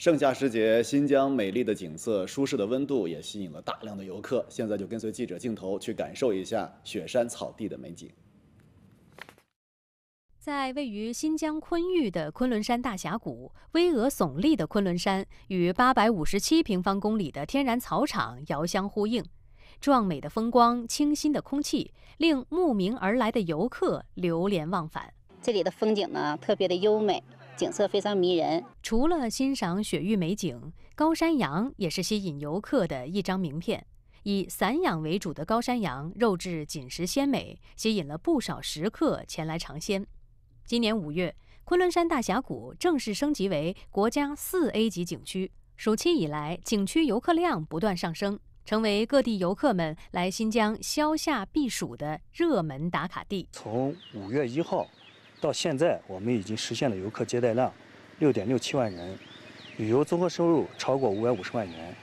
盛夏时节，新疆美丽的景色、舒适的温度也吸引了大量的游客。现在就跟随记者镜头去感受一下雪山草地的美景。在位于新疆昆玉的昆仑山大峡谷，巍峨耸立的昆仑山与八百五十七平方公里的天然草场遥相呼应，壮美的风光、清新的空气，令慕名而来的游客流连忘返。这里的风景呢，特别的优美。景色非常迷人。除了欣赏雪域美景，高山羊也是吸引游客的一张名片。以散养为主的高山羊，肉质紧实鲜美，吸引了不少食客前来尝鲜。今年五月，昆仑山大峡谷正式升级为国家四 A 级景区。暑期以来，景区游客量不断上升，成为各地游客们来新疆消夏避暑的热门打卡地。从五月一号。到现在，我们已经实现了游客接待量六点六七万人，旅游综合收入超过五百五十万元。